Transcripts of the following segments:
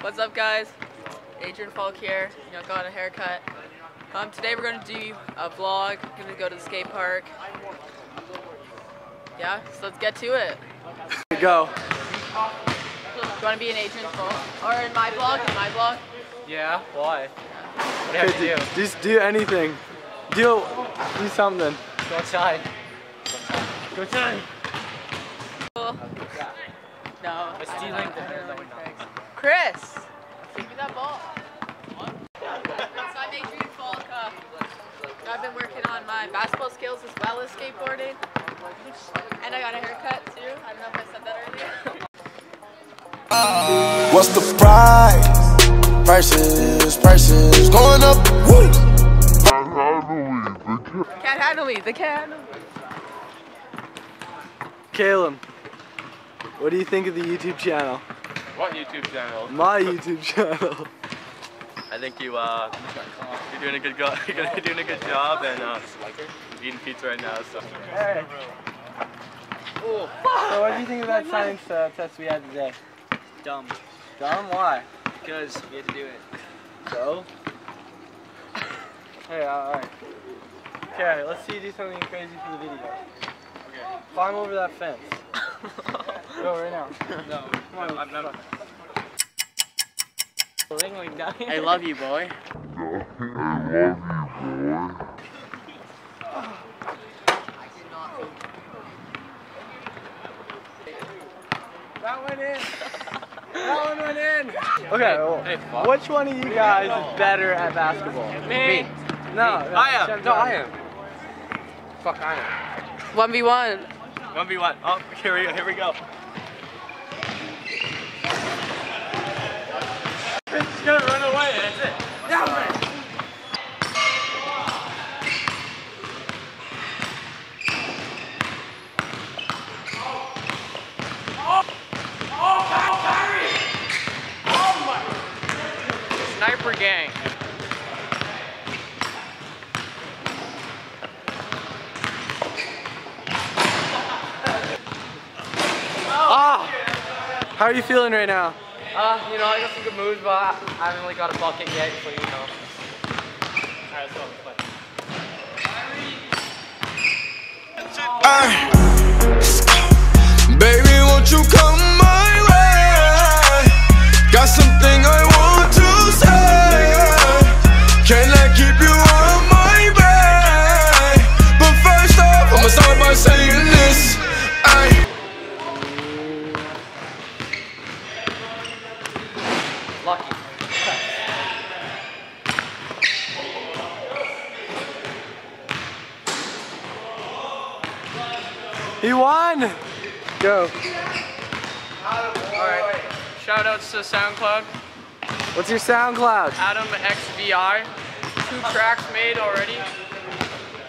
What's up guys? Adrian Falk here, you know, got a haircut. Um, today we're gonna do a vlog, we're gonna go to the skate park. Yeah, so let's get to it. Go. Do You wanna be in Adrian's vlog? Or in my vlog, in my vlog? Yeah, why? What do you have to do? Just do anything. Do do something. Go outside. Go outside. Cool. No. It's I stealing the hair that we know. Chris! Give me that ball. So I'm Adrian Falk. Uh, I've been working on my basketball skills as well as skateboarding. And I got a haircut too. I don't know if I said that earlier. What's the price? Prices, prices going up. Woo! Can't handle me. The can't handle me. Caleb, what do you think of the YouTube channel? What YouTube channel? My YouTube channel. I think you uh, you're doing a good go- you're doing a good job and uh, eating pizza right now. So Hey. So what do you think of that science uh, test we had today? Dumb. Dumb? Why? Because we had to do it. So? Hey, alright. Okay, let's see you do something crazy for the video. Okay. Climb over that fence. Go right now. No. Come on, I'm not. Ringling down I love you, boy. That went in. That one went in. Okay, well, hey, which one of you guys is better at basketball? Me. No, no I am. No, I am. Fuck, I am. 1v1. One v one. Oh, here we go. Here we go. It's gonna run away. That's it. Yeah. Oh, oh, oh, Sniper gang. How are you feeling right now? Uh, you know, I got some good moves, but I haven't really got a bucket yet, so you know. Alright, let's go. Play. Ay. Baby, won't you come my way? Got something I He won! Go. Alright. Shout outs to SoundCloud. What's your SoundCloud? Adam XVI. Two tracks made already.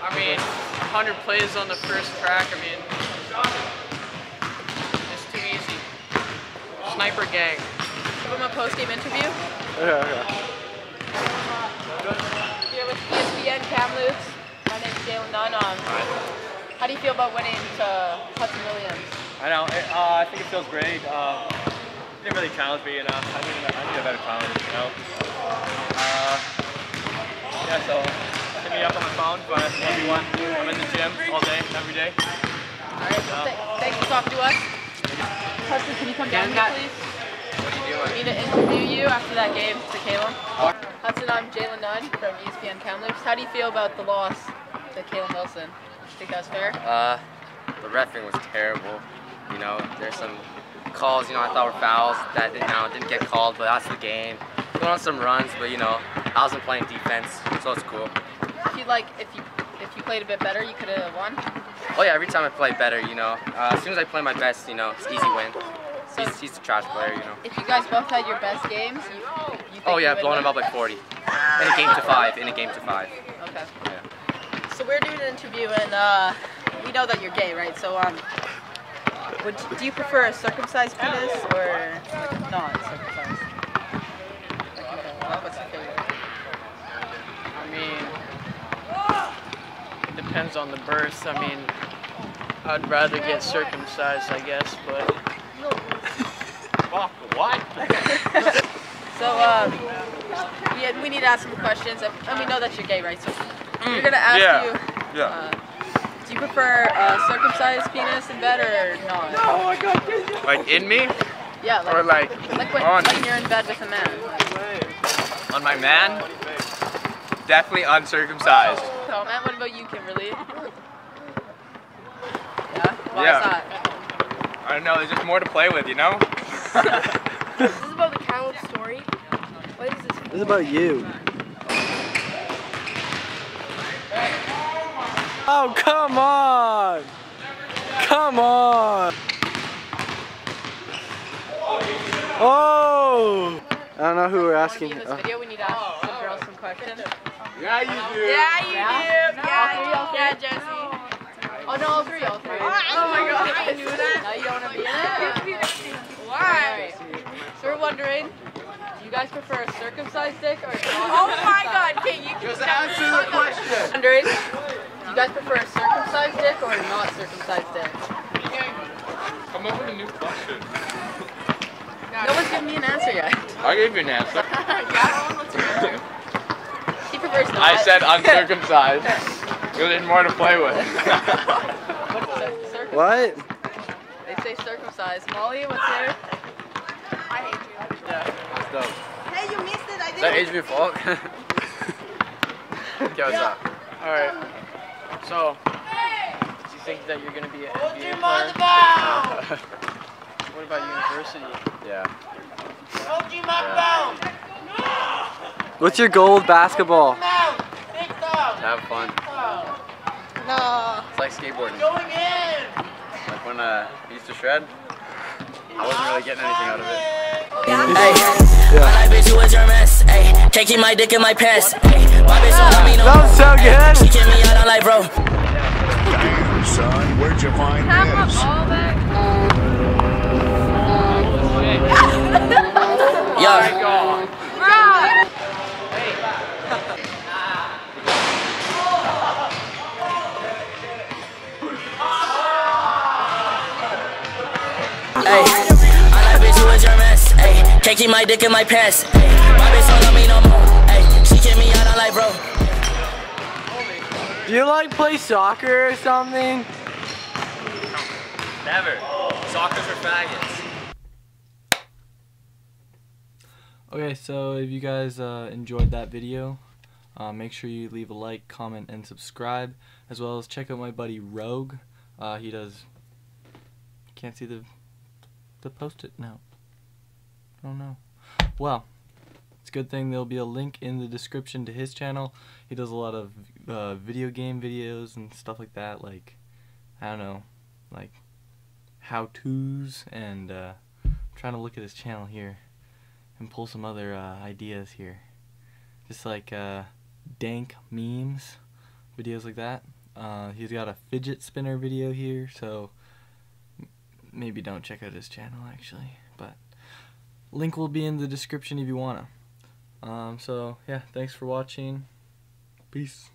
I mean, 100 plays on the first track. I mean, it's too easy. Sniper gang. Give him a post-game interview. Okay, okay. Uh, here with ESPN Kamloops. My name's Jalen Nunn. Um, How do you feel about winning to Hudson Williams? I know. It, uh, I think it feels great. Uh, didn't really challenge me, and uh, I need, I need a better challenge. You know. Uh, yeah. So hit me up on my phone. But one v one. I'm in the gym all day, every day. All right. Well, th- thanks for talking to us. Hudson, can you come down here, please? What are you I need to interview you after that game to Caleb. Hudson, I'm Jalen Nunn from ESPN Kamloops. How do you feel about the loss to Caleb Wilson? Think that's fair? Uh, the refing was terrible. You know, there's some calls, you know, I thought were fouls that, you know, didn't get called, but that's the game. Going on some runs, but, you know, I wasn't playing defense, so it's cool. If you like, if you if you played a bit better, you could have won. Oh, yeah, every time I play better, you know, uh, as soon as I play my best, you know, it's easy win. So He's, he's a trash player, you know. if you guys both had your best games, you, you Oh, yeah, blowing him up by 40. In a game to five, in a game to five. Okay. Yeah. So we're doing an interview, and uh, we know that you're gay, right? So um, would do you prefer a circumcised penis or like a non-circumcised? Like, what's your favorite? I mean, it depends on the birth. I mean, I'd rather get circumcised, I guess, but Fuck, what? So, um, we need to ask some questions, and and we know that you're gay, right? So we're gonna ask yeah. you. Yeah. Uh, do you prefer uh, circumcised penis in bed or not? Like in me Yeah, like, or like like when, on when you're in bed with a man. on my man? Definitely uncircumcised. So, man, what about you, Kimberly? Yeah. Why Yeah. is that? I don't know. There's just more to play with, you know. This is about the Caleb story. What is this? This is about you. Oh, come on! Come on! Oh! I don't know who we're asking. in this Oh. video, we need to ask the girls some questions. Yeah, you do. Yeah, you do. Yeah, yeah, Jesse. Oh no, all three, all three. Oh my god, I knew that. Now you don't want to be in it? Why? So we're wondering, do you guys prefer a circumcised dick or oh, oh my god, Kate, you Just answer the question. Wondering, do you guys prefer a circumcised dick or a not circumcised dick? Come up with a new question. No one's given me an answer yet. I gave you an answer. He prefers not. I said uncircumcised. There's more to play with. What? They say circumcised. Molly, what's your? I hate you. Hey, you missed it. I Is that didn't. Adrian Falk? okay, what's up? All right. So, do you think that you're gonna be an NBA player? what about university? Yeah. What's your goal with basketball? Have fun. No. It's like skateboarding. Like when uh, I used to shred, I wasn't really getting anything out of it. Hey, my life bitch, you was your mess. Hey, can't keep my dick in my pants. Hey, my bitch don't love me no That so good. She kicked me out, I'm like, bro. Damn, son, where'd you find this? all that. Oh, yeah. Can't keep my dick in my pants. Hey, my bitch don't love me no more. Hey, she kicked me out, I'm like, bro. Do you like play soccer or something? Never. Soccer's for faggots. Okay, so if you guys uh, enjoyed that video, uh, make sure you leave a like, comment, and subscribe, as well as check out my buddy Rogue. Uh, he does. Can't see the the post-it now. Oh know. Well, it's a good thing there'll be a link in the description to his channel. He does a lot of uh, video game videos and stuff like that. Like I don't know, like how-tos, and uh, I'm trying to look at his channel here and pull some other uh, ideas here. Just like uh, dank memes, videos like that. Uh, he's got a fidget spinner video here, so maybe don't check out his channel actually. But link will be in the description if you wanna. Um, so yeah, thanks for watching. Peace.